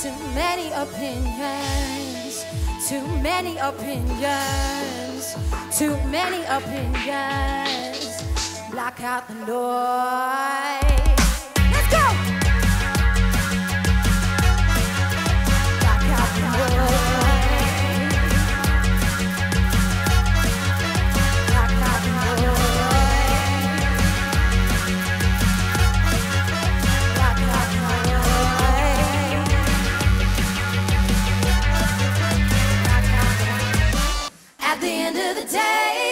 Too many opinions, too many opinions, too many opinions. Block out the noise. end of the day.